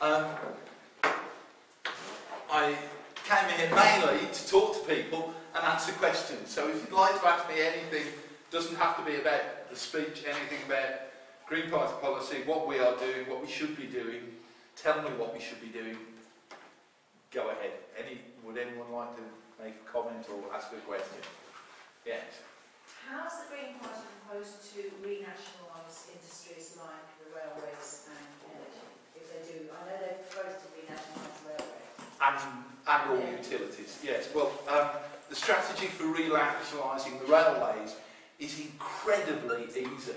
Um, I came here mainly to talk to people and answer questions. So if you'd like to ask me anything, doesn't have to be about the speech, anything about Green Party policy, what we are doing, what we should be doing, tell me what we should be doing. Go ahead. Any, would anyone like to make a comment or ask a question? Yes. How's the Green Party proposed to renationalise industries like the railways and energy? If they do, I know they've proposed to renationalise railways. And, and all Yeah. utilities, yes. Well, um, the strategy for renationalising the railways is incredibly easy.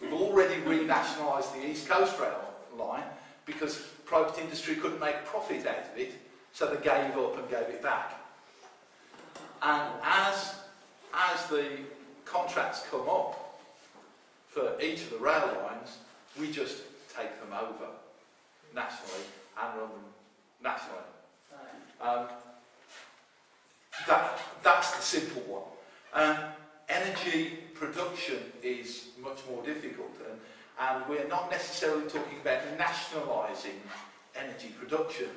We've already renationalised the East Coast Rail line because private industry couldn't make profit out of it, so they gave up and gave it back. And as, as the contracts come up for each of the rail lines, we just take them over nationally and run them nationally. Um, that, that's the simple one. Um, energy production is much more difficult and, and we're not necessarily talking about nationalising energy production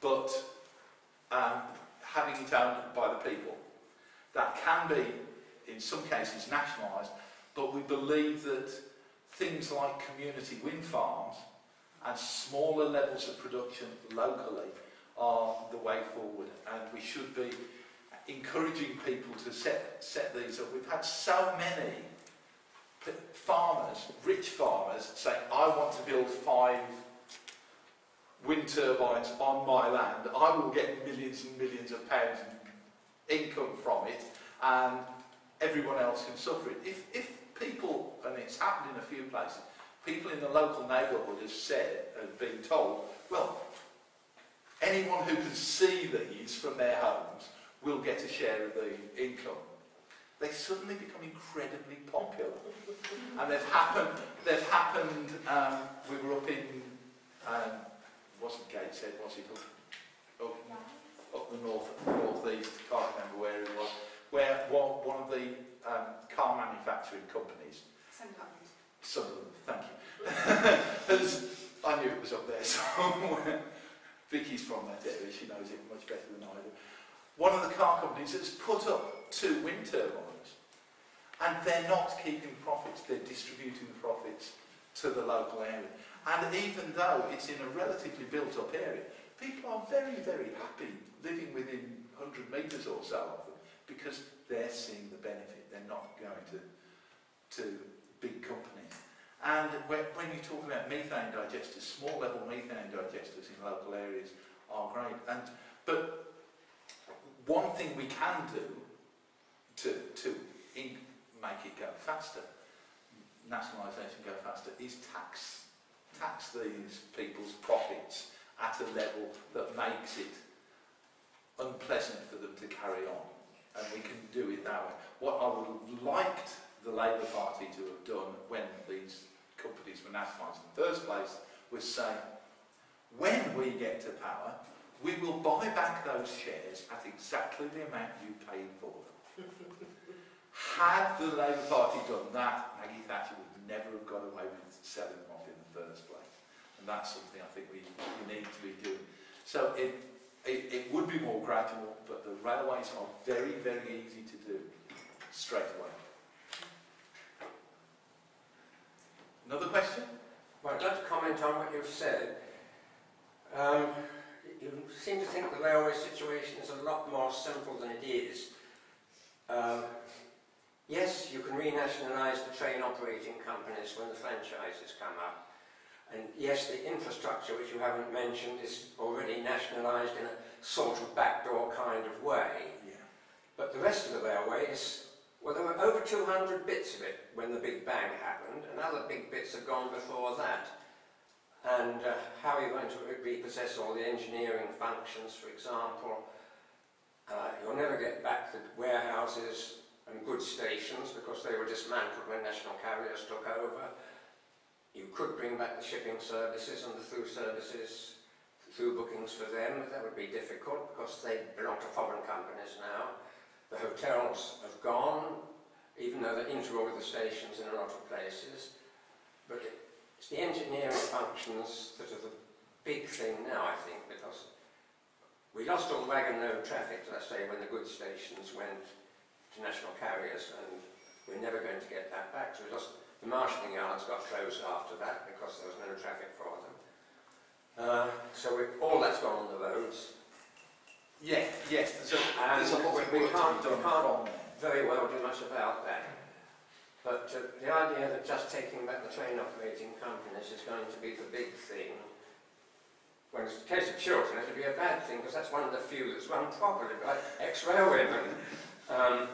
but um, having it owned by the people. That can be in some cases nationalised but we believe that things like community wind farms and smaller levels of production locally are the way forward and we should be encouraging people to set, set these up. We've had so many farmers, rich farmers, saying, I want to build five wind turbines on my land. I will get millions and millions of pounds income from it and everyone else can suffer it. If, if people, and it's happened in a few places, people in the local neighbourhood have said, have been told, well, anyone who can see these from their homes will get a share of the income. They suddenly become incredibly popular. and they've happened, they've happened, um, we were up in, um, wasn't Gateshead, was it? Up, up, up the north, northeast, can't remember where it was, where one, one of the um, car manufacturing companies some of them, thank you. As I knew it was up there somewhere. Vicky's from that area, she knows it much better than I do. One of the car companies has put up two wind turbines and they're not keeping profits, they're distributing the profits to the local area. And even though it's in a relatively built up area, people are very, very happy living within 100 metres or so of them because they're seeing the benefit. They're not going to, to big companies. And when, you talk about methane digesters, small level methane digesters in local areas are great. And But one thing we can do to, to in, make it go faster, nationalisation go faster, is tax, tax these people's profits at a level that makes it unpleasant for them to carry on. And we can do it that way. What I would have liked the Labour Party to have done when these companies were nationalised in the first place was say, when we get to power, we will buy back those shares at exactly the amount you paid for them. Had the Labour Party done that, Maggie Thatcher would never have got away with selling them off in the first place. And that's something I think we, we need to be doing. So it, it, it would be more gradual, but the railways are very, very easy to do straight away. Another question? Well, I'd like to comment on what you've said. Um, you seem to think the railway situation is a lot more simple than it is. Um, yes, you can renationalise the train operating companies when the franchises come up. And yes, the infrastructure, which you haven't mentioned, is already nationalised in a sort of backdoor kind of way. Yeah. But the rest of the railway is, well, there were over 200 bits of it when the Big Bang happened, and other big bits have gone before that. And uh, how are you going to repossess all the engineering functions, for example? Uh, you'll never get back the warehouses and goods stations because they were dismantled when national carriers took over. You could bring back the shipping services and the through services, through bookings for them, but that would be difficult because they belong to foreign companies now. The hotels have gone, even though they're integral with the stations in a lot of places. But it's the engineering functions that are the big thing now, I think, because we lost all wagon road traffic, let's say, when the goods stations went to national carriers, and we're never going to get that back. So we lost, the marshalling yards got closed after that because there was no traffic for them. Uh, so we, all that's gone on the roads. Yeah, yes, there's a, And there's a lot we- we can't, we done can't- very well do much about that. But uh, the idea that just taking back the train operating companies is going to be the big thing, when it's the case of Chiltern, it would be a bad thing because that's one of the few that's run properly by ex-railwaymen. Um,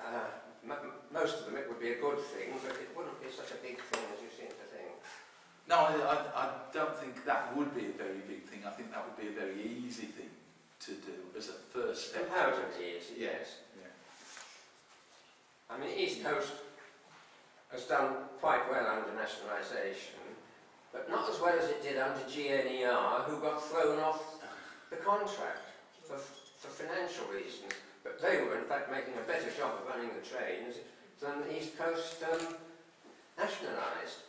uh, m- most of them it would be a good thing, but it wouldn't be such a big thing as you seem to think. No, I, I, I don't think that would be a very big thing. I think that would be a very easy thing to do as a first step. Comparatively easy, yes. Yeah. I mean, East Coast has done quite well under nationalisation, but not as well as it did under GNER, who got thrown off the contract for, for financial reasons. But they were, in fact, making a better job of running the trains than the East Coast um, nationalised,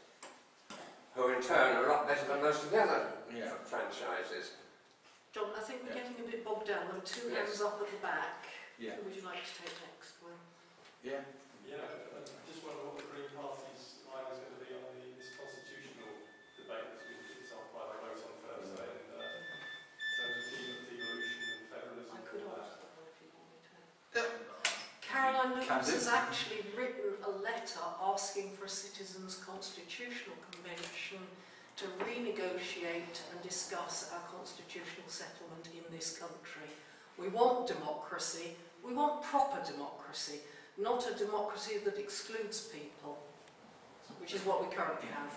who in turn are a lot better than most of the other Yeah. franchises. John, I think we're Yeah. getting a bit bogged down. There are two Yes. hands up at the back. Yeah. Who would you like to take next, Will? Yeah. Yeah, I just wonder what the Green Party's line is going to be on the, this constitutional debate that's been kicked off by the vote on Thursday in uh, terms of de- devolution and federalism. I could and all ask that. that if you want me to. Caroline Can Lucas do. has actually written a letter asking for a citizens' constitutional convention to renegotiate and discuss our constitutional settlement in this country. We want democracy, we want proper democracy, not a democracy that excludes people, which is what we currently have.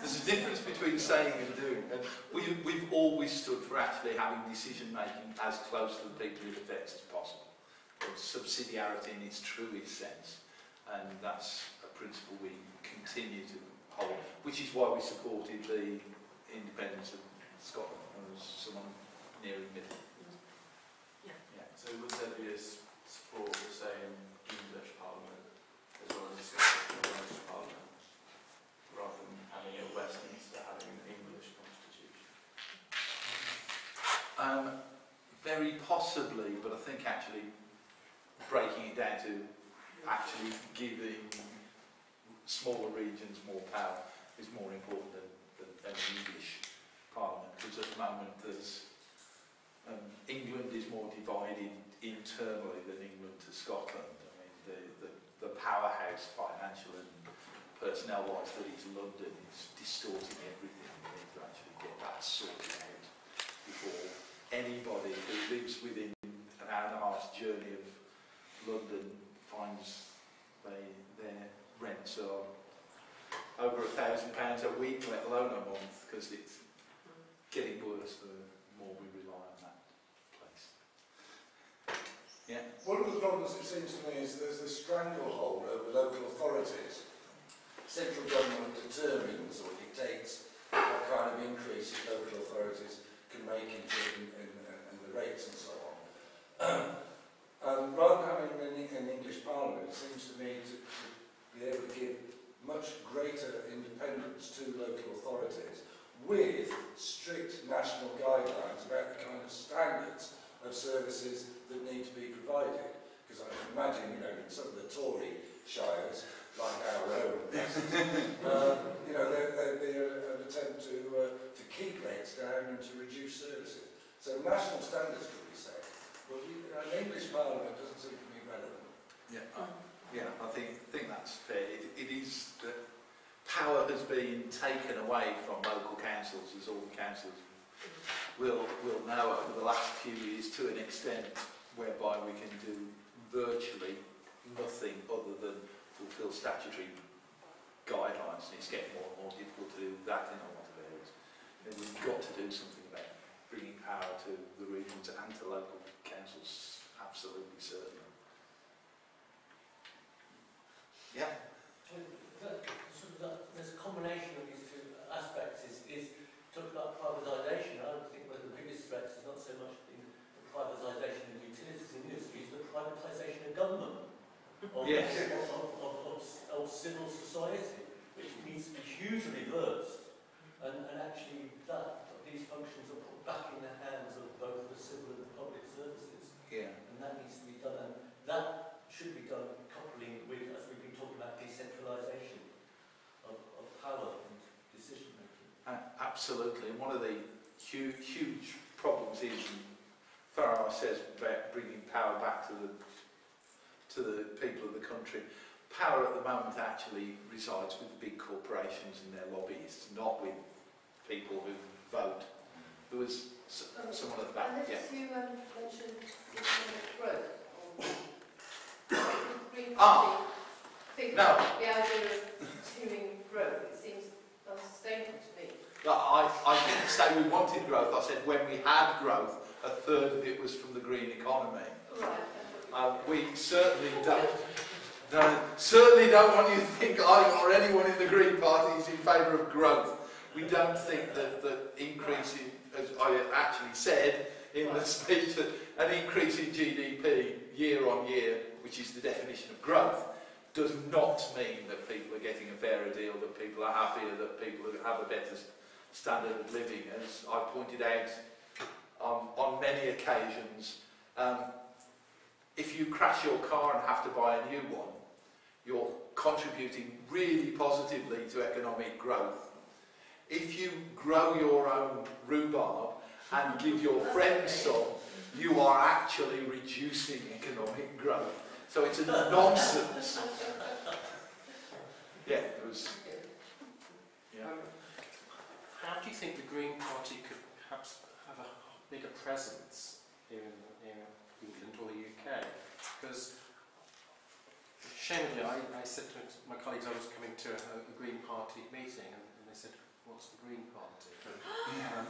There's a difference between saying and doing. And we, we've always stood for actually having decision making as close to the people it affects as possible. Subsidiarity in its truest sense. And that's principle we continue to hold, which is why we supported the independence of Scotland. There was someone near the middle. Yeah. Yeah. So would there be a s- support for saying English Parliament as well as a Scottish Welsh Parliament, rather than having it Westminster having an English constitution? Um, very possibly, but I think actually breaking it down to actually giving smaller regions more power is more important than, than, than an English Parliament because at the moment there's um, England is more divided internally than England to Scotland. I mean the, the, the powerhouse financial and personnel wise that is London is distorting everything. We need to actually get that sorted out before anybody who lives within an hour and a half's journey of London finds they, their rents are over a thousand pounds a week, let alone a month, because it's getting worse the more we rely on that place. Yeah. One of the problems, it seems to me, is there's this stranglehold over local authorities. Central government determines or dictates what kind of increases local authorities can make in, in, in, in the rates and so on. um, rather than having an, an English Parliament, it seems to me to, to be able to give much greater independence to local authorities with strict national guidelines about the kind of standards of services that need to be provided. Because I can imagine, you know, in some of the Tory shires, like our own, uh, you know, there, there'd be a, an attempt to, uh, to keep rates down and to reduce services. So national standards could be set. but you, an English Parliament doesn't seem to be relevant. Yeah, I, yeah, I think think that's fair. It, it is that power has been taken away from local councils, as all the councils will will now, over the last few years, to an extent whereby we can do virtually nothing other than fulfil statutory guidelines. And it's getting more and more difficult to do that in a lot of areas. And we've got to do something about bringing power to the regions and to local councils. Absolutely, certainly. Yeah. That, sort of that, there's a combination of these two aspects. Is, is talk about privatisation. I don't think one of the biggest threats is not so much the, the privatisation of utilities and industries, but privatisation of government, of, Yes. of, of, of, of, of civil society, which needs to be hugely reversed, and, and actually that, these functions are put back in the hands of both the civil and the public services, Yeah. and that needs to be done, and that should be done coupling with, as we've been talking about, decentralisation of, of power and decision making. A- Absolutely, and one of the huge, huge problems is, Farage says about bringing power back to the to the people of the country. Power at the moment actually resides with the big corporations and their lobbyists, not with people who vote. There was s- someone at the back, yeah. Unless you um, mentioned economic growth or green Ah, think no. the idea of continuing growth, it seems unsustainable to me. No, I, I didn't say we wanted growth, I said when we had growth, a third of it was from the green economy. Uh, we certainly don't, no, certainly don't want you to think I or anyone in the Green Party is in favour of growth. We don't think that the increase in, as I actually said in the speech, that an increase in GDP year on year, which is the definition of growth, does not mean that people are getting a fairer deal, that people are happier, that people have a better standard of living. As I pointed out on, on many occasions, um, if you crash your car and have to buy a new one, you're contributing really positively to economic growth. If you grow your own rhubarb and give your friends some, you are actually reducing economic growth. So it's a nonsense. Yeah, it was. Yeah. How do you think the Green Party could perhaps have a bigger presence in, in England or the UK? Because, shamedly, I, I said to my colleagues I was coming to a, a Green Party meeting, and, and they said, "What's the Green Party?" Um,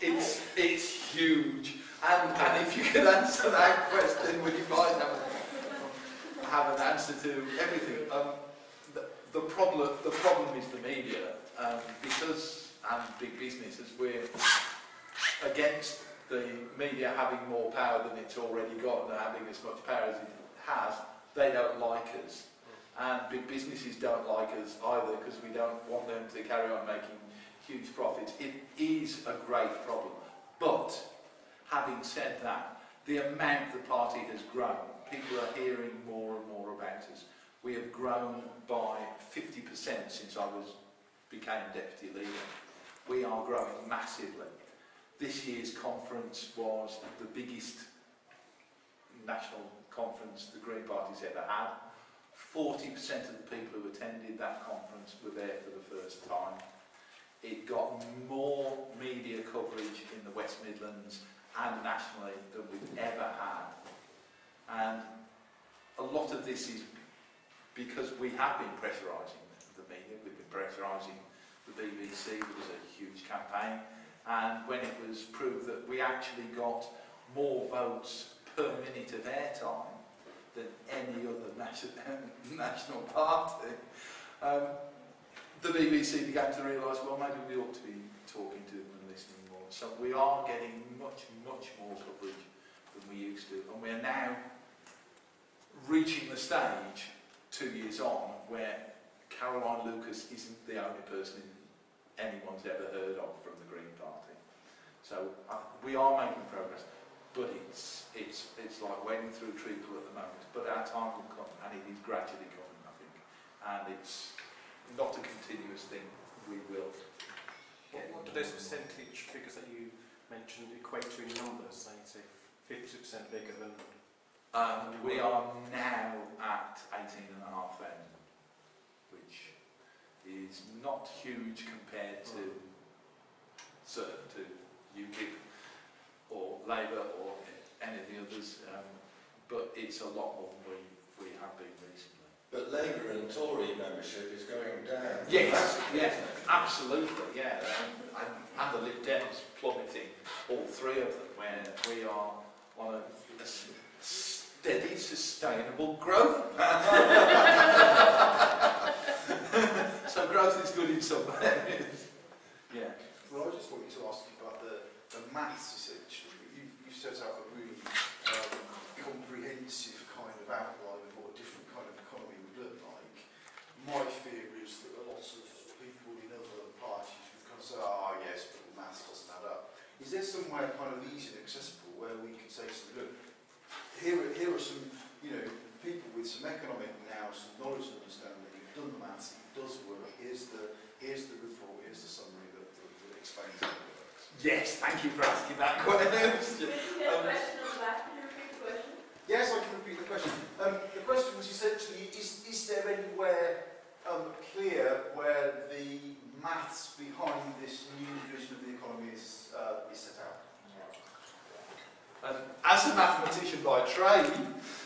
It's, it's huge. And, and if you could answer that question, well, you have, a, have an answer to everything. Um, the, problem, the problem is the media, um, because, and big businesses, we're against the media having more power than it's already got and having as much power as it has. They don't like us. And big businesses don't like us either because we don't want them to carry on making huge profits. It is a great problem. But having said that, the amount the party has grown, people are hearing more and more about us. We have grown by 50% since I was became deputy leader. We are growing massively. This year's conference was the biggest national conference the Green Party's ever had. 40% of the people who attended that conference were there for the first time. It got more media coverage in the West Midlands and nationally than we've ever had. And a lot of this is because we have been pressurising the media, we've been pressurising the BBC, there was a huge campaign, and when it was proved that we actually got more votes per minute of airtime than any other national, party, um, the BBC began to realise, well, maybe we ought to be talking to them and listening more. So we are getting much, much more coverage than we used to. And we're now reaching the stage, two years on, where Caroline Lucas isn't the only person anyone's ever heard of from the Green Party. So uh, we are making progress, but it's, it's, it's like wading through treacle at the moment. But our time will come, and it is gradually coming, I think. And it's not a continuous thing. We will. what, do those percentage figures that you mentioned equate to in numbers? Say, 50% bigger than Um, we are now at 18,500, which is not huge compared to certain to UKIP or Labour or any of the others, um, but it's a lot more than we, we have been recently. But Labour and Tory membership is going down. Yes, yes, absolutely, yeah. And, and the Lib Dems plummeting, all three of them, where we are on a, a steady, sustainable growth. so growth is good in some ways. yeah. Well, I just wanted to ask you about the, the maths essentially. You've, you've set out a really um, comprehensive kind of outline of what a different kind of economy would look like. My fear is that a lot of people in other parties would kind of say, oh yes, but the maths doesn't add up. Is there some way kind of easy and accessible where we could say, look, here, are- here are some, you know, people with some economic now, some knowledge and understanding, you've done the maths, it does work, here's the, here's the report, here's the summary that, that, that explains how it works. Yes, thank you for asking that question. Yeah, question on the you repeat the question? Yes, I can repeat the question. Um, the question was essentially, is, is there anywhere um, clear where the maths behind this new division of the economy is, uh, is set out? And as a mathematician by trade,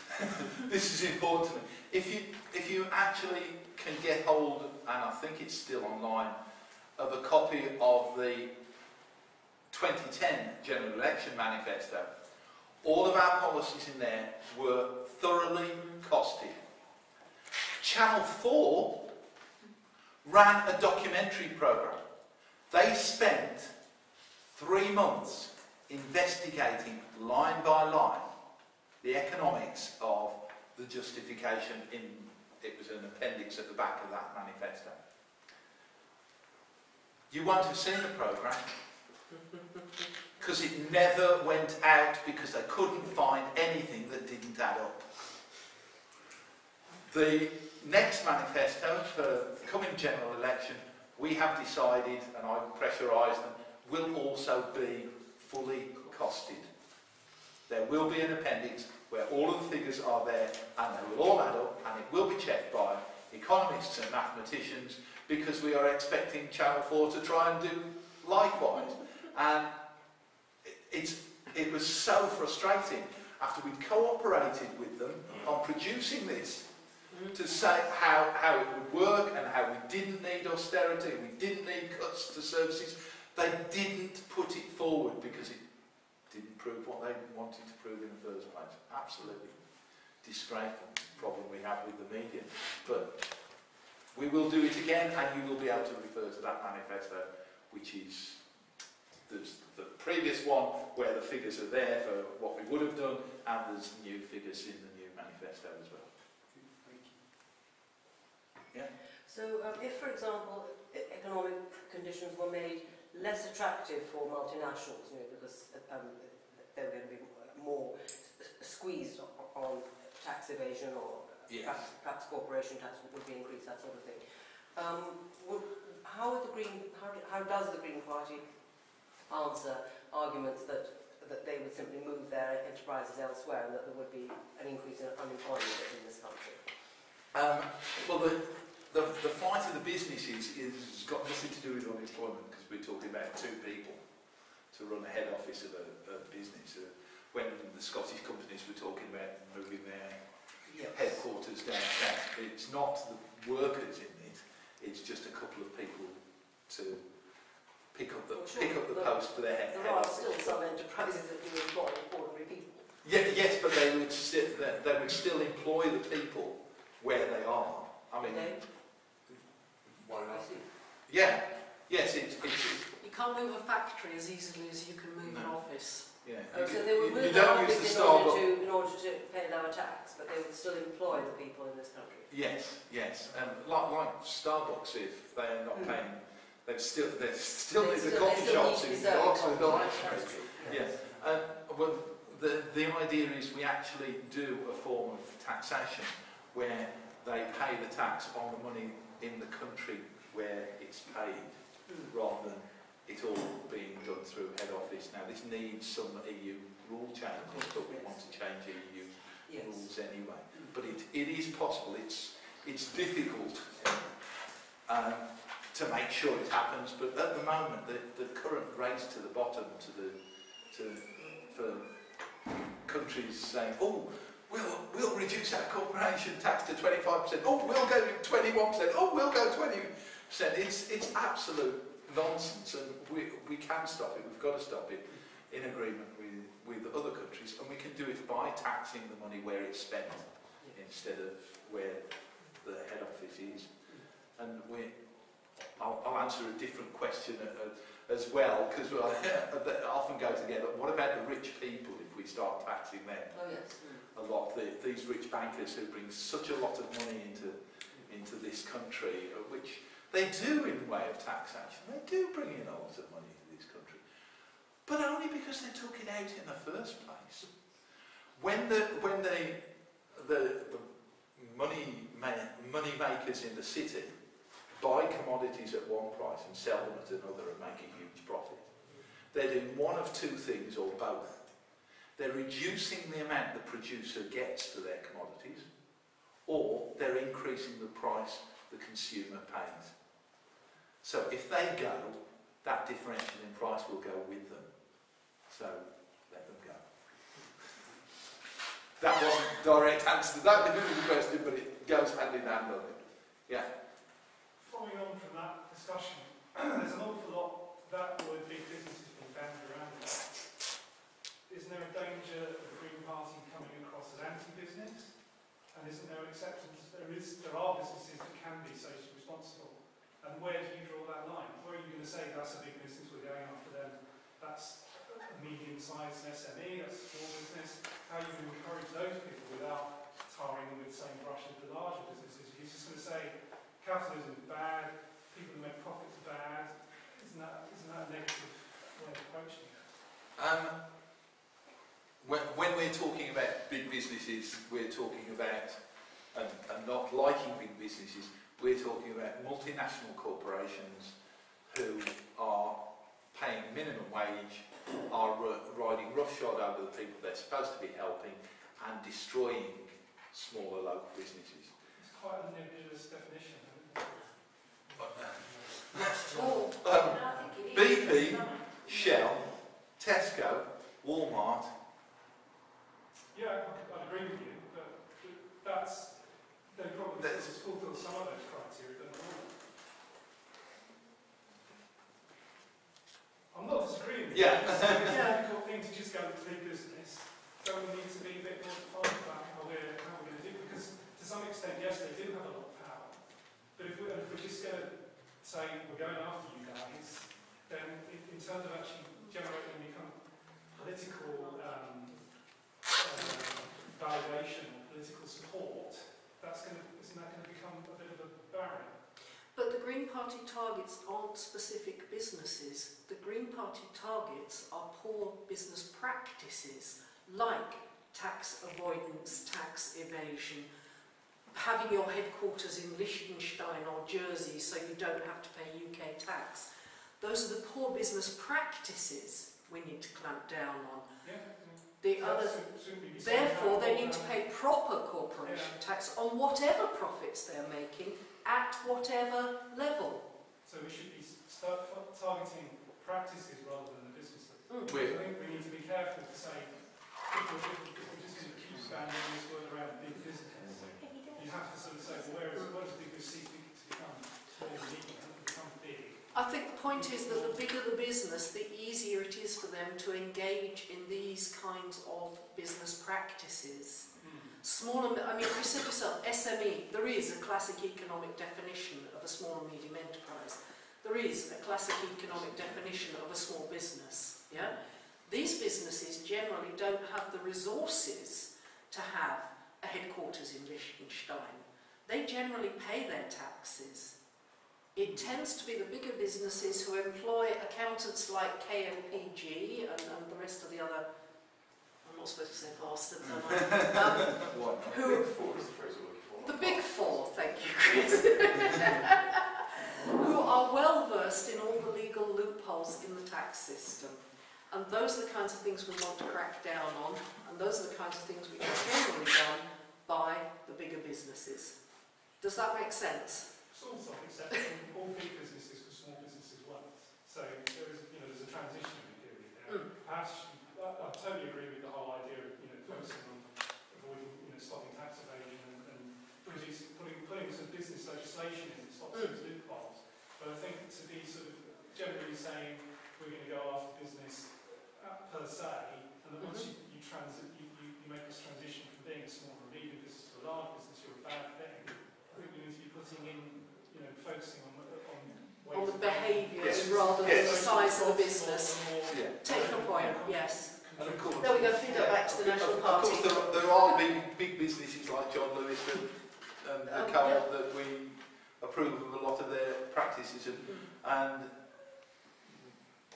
this is important to me. If you, if you actually can get hold, and I think it's still online, of a copy of the 2010 General Election Manifesto, all of our policies in there were thoroughly costed. Channel 4 ran a documentary programme. They spent three months investigating line by line the economics of the justification in it was an appendix at the back of that manifesto. You won't have seen the programme because it never went out because they couldn't find anything that didn't add up. The next manifesto for the coming general election, we have decided, and I've pressurised them, will also be fully costed. There will be an appendix where all of the figures are there and they will all add up and it will be checked by economists and mathematicians because we are expecting Channel 4 to try and do likewise. And it, it's, it was so frustrating after we'd cooperated with them on producing this to say how, how it would work and how we didn't need austerity, we didn't need cuts to services. They didn't put it forward because it didn't prove what they wanted to prove in the first place. Absolutely disgraceful problem we have with the media. But we will do it again and you will be able to refer to that manifesto which is there's the previous one where the figures are there for what we would have done and there's new figures in the new manifesto as well. Yeah? So um, if, for example, economic conditions were made less attractive for multinationals, you know, because um, they were going to be more squeezed on, tax evasion or Yes. perhaps, perhaps corporation tax would be increased, that sort of thing. Um, would, how, the Green, how, how does the Green Party answer arguments that, that they would simply move their enterprises elsewhere and that there would be an increase in unemployment in this country? Um, well, the, the, the fight of the businesses is got nothing to do with unemployment we're talking about two people to run a head office of a, a business. Uh, when the Scottish companies were talking about moving their headquarters down south, it's not the workers in it, it's just a couple of people to pick up the, sure, pick up the post for their head, There head are office. still some enterprises that do employ ordinary people. Yeah, yes, but they would, sti- they, they would still employ the people where they are. I mean, Okay? Why not? see. yeah, yes, it's, it's, You can't move a factory as easily as you can move an office. yeah. Oh, so they would you- move you their don't use office the in order, to, in order to pay lower tax, but they would still employ the people in this country. Yes, yes, and like, like Starbucks, if they're not Hmm. paying, they still they still They the they coffee still shops need to in Oxford, coffee. not That's Oxford. true. Yes, um, well, the the idea is we actually do a form of taxation where they pay the tax on the money in the country where it's paid. Rather than it all being done through head office. Now this needs some EU rule changes, but we want to change EU Yes. rules anyway. But it, it is possible. It's it's difficult um, to make sure it happens. But at the moment, the, the current race to the bottom, to the to for countries saying, oh, we'll we'll reduce our corporation tax to 25%. Oh, we'll go 21%. Oh, we'll go 20%. It's it's absolute nonsense, and we we can stop it. We've got to stop it in agreement with with other countries, and we can do it by taxing the money where it's spent instead of where the head office is. And we, I'll, I'll answer a different question as well, because well, they often go together. What about the rich people if we start taxing them Oh, yes. a lot? The, these rich bankers who bring such a lot of money into, into this country, uh, which they do in the way of taxation. They do bring in a lot of money to this country. but only because they took it out in the first place. When the when they the, the money money makers in the city buy commodities at one price and sell them at another and make a huge profit, they're doing one of two things or both. They're reducing the amount the producer gets for their commodities, or they're increasing the price the consumer pays. So if they go, that differential in price will go with them. So let them go. That wasn't direct answer to that the question, but it goes hand in hand on it. Yeah. Following on from that discussion, there's an awful lot that word big business has been bandied around. Isn't there a danger of the Green Party coming across as anti-business? And isn't there an acceptance? There is. There are businesses that can be socially responsible. Where do you draw that line? Where are you going to say that's a big business? We're going after them. That's a medium-sized SME. That's a small business. How are you going to encourage those people without tarring them with the same brush as the larger businesses? You're just going to say capitalism is bad. People who make profits are bad. Isn't that isn't that a negative way of approaching it? Um, when, when we're talking about big businesses, we're talking about, and, and not liking big businesses, we're talking about multinational corporations who are paying minimum wage, are riding roughshod over the people they're supposed to be helping, and destroying smaller local businesses. It's quite a nebulous definition. isn't it? But, uh, um, I think it is. BP, Shell, Tesco, Walmart, Yeah, I, I agree with you, but that's they probably That's- fulfil some of those criteria, but not all. I'm not disagreeing with you. Yeah. It's, it's a difficult thing to just go to big business. Don't we need to be a bit more defined about how we're, how we're going to do it? Because to some extent, yes, they do have a lot of power. But if we're, if we're just going to say we're going after you guys, then in, terms of actually generating political um, uh, validation or political support, that's going to, isn't that going to become a bit of a barrier? But the Green Party targets aren't specific businesses. The Green Party targets are poor business practices like tax avoidance, tax evasion, having your headquarters in Liechtenstein or Jersey so you don't have to pay UK tax. Those are the poor business practices we need to clamp down on. Yeah. The other, Shouldn't we be saying therefore, they need to pay proper corporation tax on whatever profits they're making at whatever level. So we should be start targeting practices rather than the businesses. Mm. I We're- think we need to be careful to say, if we're, if we're just going to keep banding this word around big business, you have to sort of say, well, where is, what does big business seek to become small and medium, and become big? I think the point is that the bigger the business, the easier it is for them to engage in these kinds of business practices. Small and, I mean, you said yourself, SME, there is a classic economic definition of a small and medium enterprise. There is a classic economic definition of a small business, yeah? These businesses generally don't have the resources to have a headquarters in Liechtenstein. They generally pay their taxes. It tends to be the bigger businesses who employ accountants like KMPG and, and the rest of the other, I'm not supposed to say bastards, am I? Um, what? who, Four is the phrase we're looking for. the big four, thank you, Chris, who are well versed in all the legal loopholes in the tax system. And those are the kinds of things we want to crack down on, and those are the kinds of things which are generally done by the bigger businesses. Does that make sense? Sort of, except from all big businesses for small businesses once. So there is, you know, there's a transitionary period there. Mm. Perhaps, I, I totally agree with the whole idea of, you know, focusing on avoiding, you know, stopping tax evasion and, and producing, putting, putting some business legislation in that stops Mm. these loopholes. But I think to be sort of generally saying we're going to go after business uh, per se, and that once you, you, transit, you, you, you make this transition from being a small or medium business to a large business, you're a bad thing. I think we need to be putting in, you know, focusing on, on ways On the of- behaviours Yes. rather than Yes. the size of the business. Yeah. Take your point, yes. And of course, There we go, feed that back to the of- National of Party. course, there, there are big, big businesses like John Lewis and, and the Um, co-op that we approve of a lot of their practices, and, Mm. and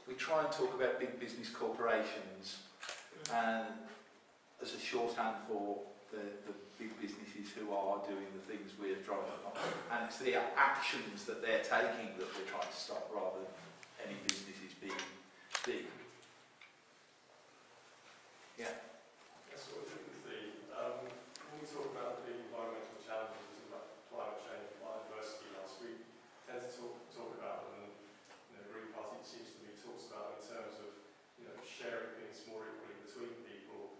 we try and talk about big business corporations and as a shorthand for the, the big businesses who are doing the things we're trying to and it's the actions that they're taking that we're trying to stop rather than any businesses big. Yeah. That's what I think is the, um, when we talk about the environmental challenges and about climate change, biodiversity last week, tend to talk, talk about them and, you know, Green Party it seems to me talks about them in terms of, you know, sharing things more equally between people,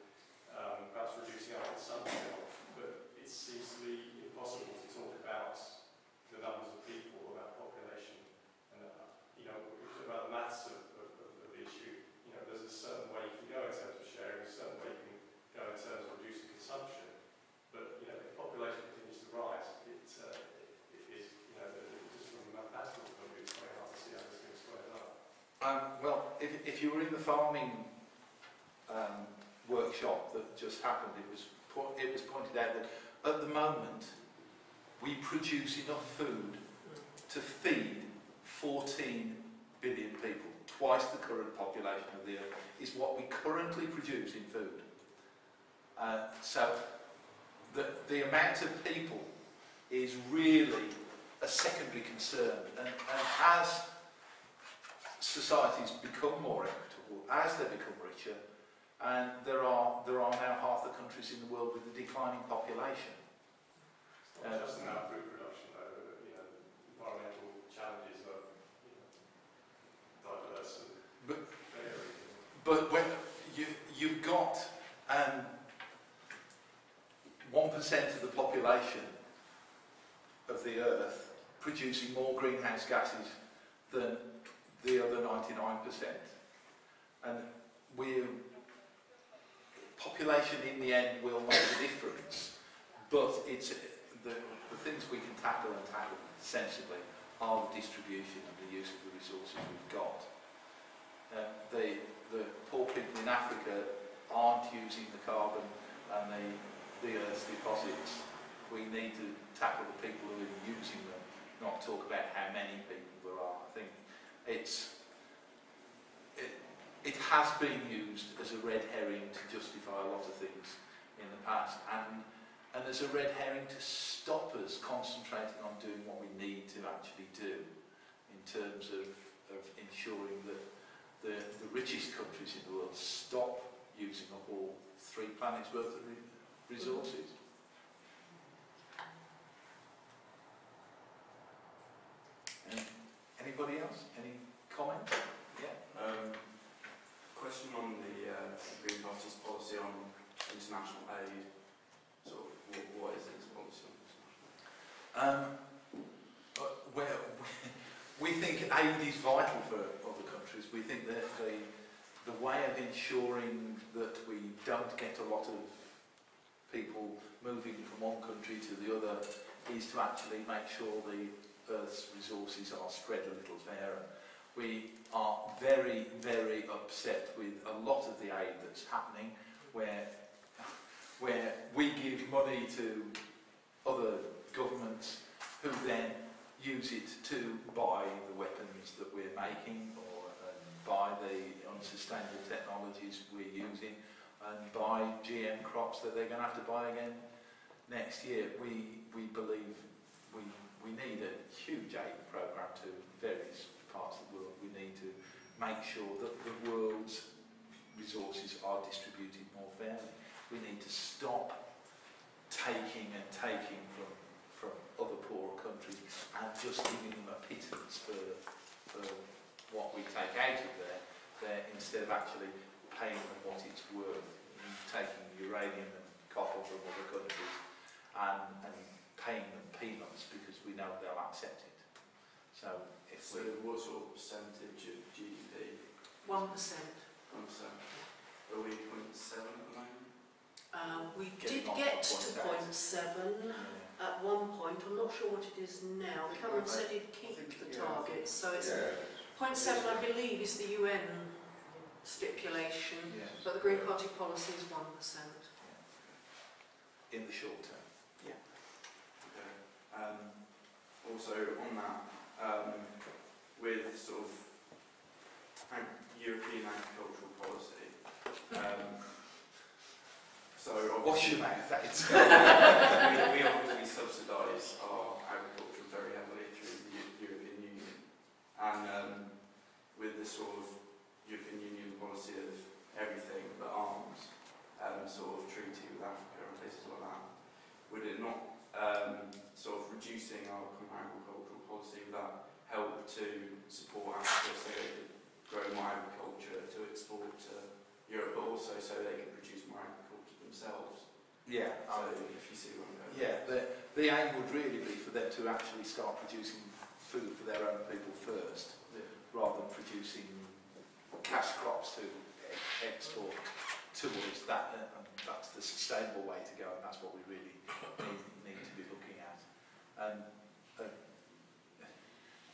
um, perhaps reducing our consumption, but it seems to be impossible to talk about the numbers of people, about population, and, uh, you know, we talk about the maths of, of, of, of the issue, you know, there's a certain way you can go in terms of sharing, a certain way you can go in terms of reducing consumption. But, you know, if population continues to rise, it, uh, it is, you know, the- the- just from a mathematical point of view, it's very hard to see how this thing's going up. Um, well, if, if you were in the farming um, workshop that just happened, it was, it was pointed out that at the moment we produce enough food to feed 14 billion people, twice the current population of the earth, is what we currently produce in food. Uh, so the, the amount of people is really a secondary concern. And, and as societies become more equitable, as they become richer, and there are, there are now half the countries in the world with a declining population. It's not Uh, just about food production, though, you know, environmental challenges are, you know, diverse and But- varied. But when you, you've got um, 1% of the population of the Earth producing more greenhouse gases than the other 99%. And we population in the end will make a difference, but it's the, the things we can tackle and tackle sensibly are the distribution and the use of the resources we've got. Um, the, the poor people in Africa aren't using the carbon and the, the Earth's deposits. We need to tackle the people who are using them, not talk about how many people it's, it, it has been used as a red herring to justify a lot of things in the past and and as a red herring to stop us concentrating on doing what we need to actually do in terms of, of ensuring that the, the richest countries in the world stop using up all three planets worth of resources. Any comment? Yeah. Um, question on the uh, Green Party's policy on international aid. So, what, what is its policy on international aid? Um, uh, well, we think aid is vital for other countries. We think that the, the way of ensuring that we don't get a lot of people moving from one country to the other is to actually make sure the Earth's resources are spread a little fairer. We are very, very upset with a lot of the aid that's happening where, where we give money to other governments who then use it to buy the weapons that we're making or um, buy the unsustainable technologies we're using and buy GM crops that they're going to have to buy again next year. We, we believe we, we need a huge aid programme to various parts of the world. We need to make sure that the world's resources are distributed more fairly. We need to stop taking and taking from from other poorer countries and just giving them a pittance for, for what we take out of there, there instead of actually paying them what it's worth, taking uranium and copper from other countries and, and paying them peanuts because we know they'll accept it. So if So, we what sort of percentage of GDP? One percent. One percent. Are we 0.7 at the moment? Uh, we Getting did get to to point point seven yeah. at one point. I'm not sure what it is now. Cameron said he'd keep think- the yeah, target, so it's Yeah. point seven. I believe is the UN stipulation, Yes. but the Green Party policy is one percent. in the short term. Um, also, on that, um, with sort of European agricultural policy. Um, so obviously, your that is. we, we obviously subsidise our agriculture very heavily through the Eu- European Union, and um, with the sort of European Union policy of everything but arms, um, sort of treaty with Africa and places like that, would it not um, sort of reducing our common agricultural policy would that help to support Africa so they could grow more agriculture to export to Europe, but also so they could produce more agriculture themselves? Yeah, So mean, if you see what I'm going yeah, the, the aim would really be for them to actually start producing food for their own people first, Yeah. rather than producing cash crops to export towards that. uh, And that's the sustainable way to go, and that's what we really need, need to be looking at. Uh,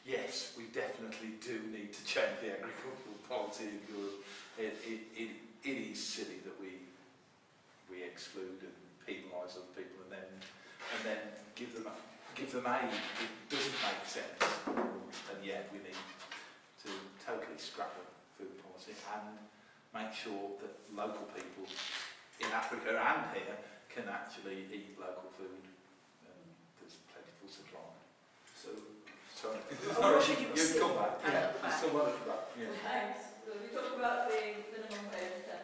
yes, we definitely do need to change the agricultural policy in Europe. It, it, it, it is silly that we we exclude and penalise other people and then and then give them give them aid. It doesn't make sense. And yet we need to totally scrap the food policy and make sure that local people in Africa and here can actually eat local food and there's plentiful supply. So Sorry. Oh, Sorry, you you still- come back. Yeah, at the back. someone at back. Yeah. Thanks. So we talked about the minimum wage, ten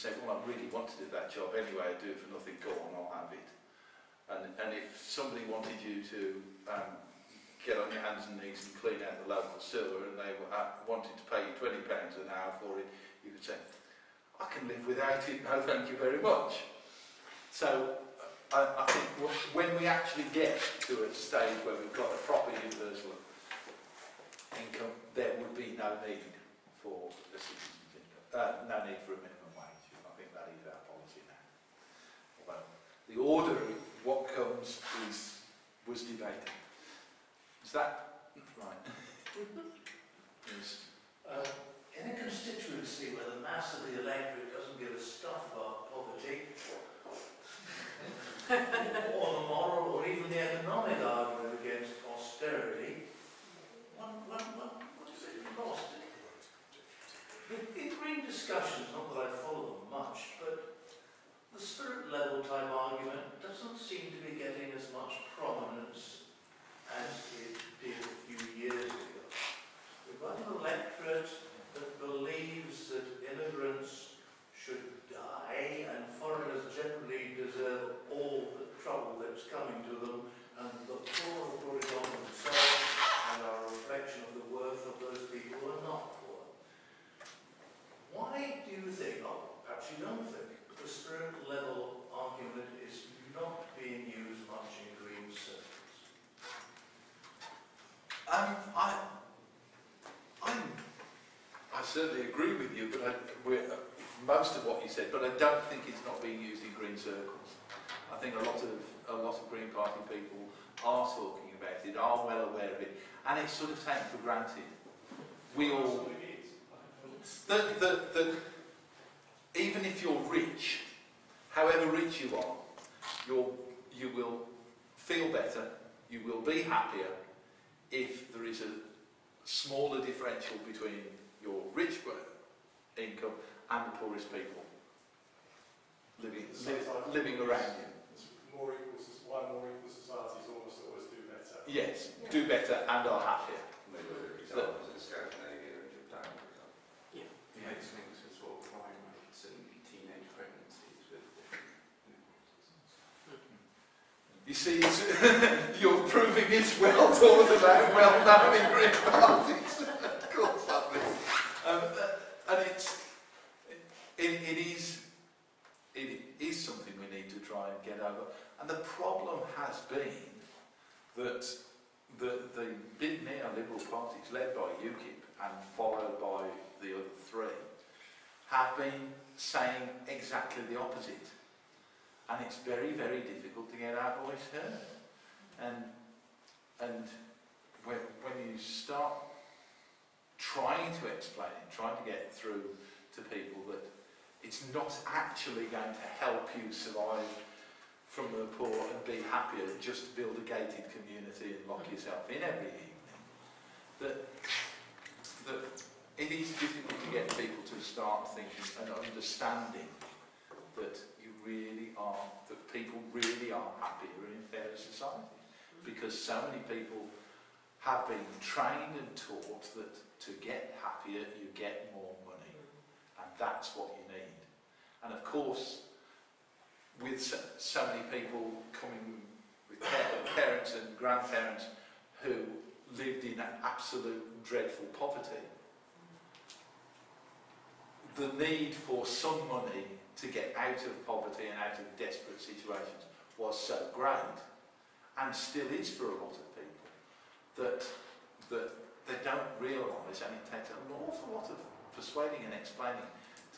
say, well, I really want to do that job anyway, I'd do it for nothing, go on, I'll have it. And, and if somebody wanted you to um, get on your hands and knees and clean out the local sewer and they were, uh, wanted to pay you £20 an hour for it, you could say, I can live without it, no thank you very much. So I, I think when we actually get to a stage where we've got a proper universal income, there would be no need for a citizen's income, uh, no need for a minimum wage. I think that is our policy now. Although the order of what comes is was debated. Is that right? yes. Uh, in a constituency where the mass of the electorate doesn't give a stuff about poverty, or the moral or even the economic argument against austerity, one, one, one, what is it lost? In, in green discussions, not that I follow them much, but the spirit level type argument doesn't seem to be getting as much prominence as it did a few years ago. We've got an electorate that believes that immigrants should die and foreigners generally deserve all the trouble that's coming to them and the poor brought it on themselves and are a reflection of the worth of those people who are not poor. Why do you think, or perhaps you don't think, the spirit level argument is not being used much in green circles? Um, I, I'm, I certainly agree with you, but I, we're, uh, most of what you said, but I don't think it's not being used in green circles. I think a lot of a lot of Green Party people are talking about it, are well aware of it, and it's sort of taken for granted. We all, that, that, that even if you're rich, however rich you are, you're, you will feel better, you will be happier if there is a smaller differential between rich income and the poorest people living, li living around him. More why more equal societies almost always do better. Yes, yeah. do better and are happier. Maybe examples in Scandinavia and Japan, for example. Yeah. yeah. Makes sort of crime rates and teenage pregnancies with you see, you're proving it's well thought about, well known in Great politics. Try and get over. And the problem has been that the, the big neoliberal parties, led by UKIP and followed by the other three, have been saying exactly the opposite. And it's very, very difficult to get our voice heard. And, and when, when you start trying to explain trying to get through to people that it's not actually going to help you survive from the poor and be happier just to build a gated community and lock mm. yourself in every evening. That, that it is difficult to get people to start thinking and understanding that you really are, that people really are happier in a fairer society. Because so many people have been trained and taught that to get happier you get more that's what you need. And of course, with so, so many people coming with parents and grandparents who lived in absolute dreadful poverty, the need for some money to get out of poverty and out of desperate situations was so great, and still is for a lot of people, that, that they don't realise, and it takes an awful lot of persuading and explaining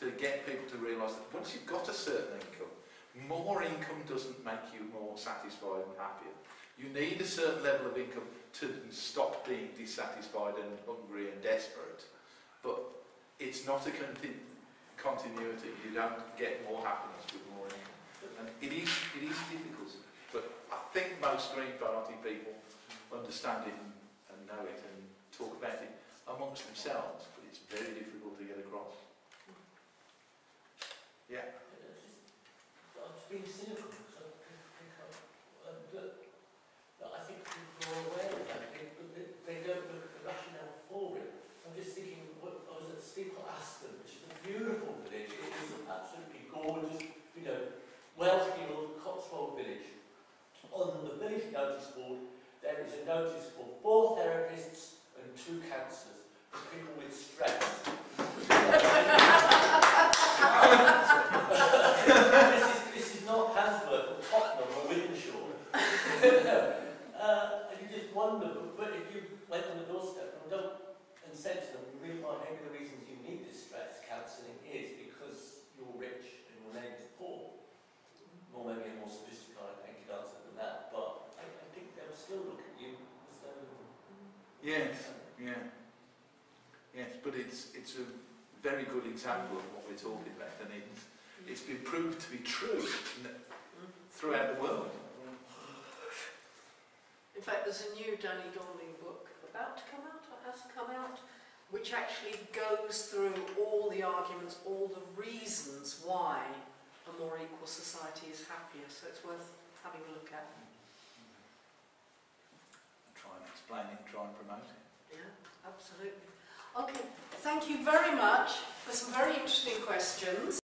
to get people to realise that once you've got a certain income, more income doesn't make you more satisfied and happier. You need a certain level of income to stop being dissatisfied and hungry and desperate. But it's not a conti continuity. You don't get more happiness with more income. And it is, it is difficult. But I think most Green Party people understand it and know it and talk about it amongst themselves. But it's very difficult to get across. Yeah. I'm just being cynical because I think I, uh, that, that I think people are aware of that, they, they, don't look at the rationale for it. I'm just thinking, what, I was at Steeple Aston, which is a beautiful village, it is an absolutely gorgeous, you know, little Cotswold village. On the village notice board, there is a notice for four therapists and two counsellors for people with stress. this, is, this is not Handsworth or Tottenham or Wythenshawe. uh, and you just wonder, but, but if you went on the doorstep and don't and said to them, you really might maybe the reasons you need this stress counselling is because you're rich and your name is poor. Or maybe a more sophisticated answer than that, but I, I think they'll still look at you as though Yes, yeah. Yes, but it's it's a very good example of what we're talking about, and it's it's been proved to be true throughout the world. In fact, there's a new Danny Dorling book about to come out, or has come out, which actually goes through all the arguments, all the reasons why a more equal society is happier. So it's worth having a look at. Try and explain it, try and promote it. Yeah, absolutely. Okay, thank you very much for some very interesting questions.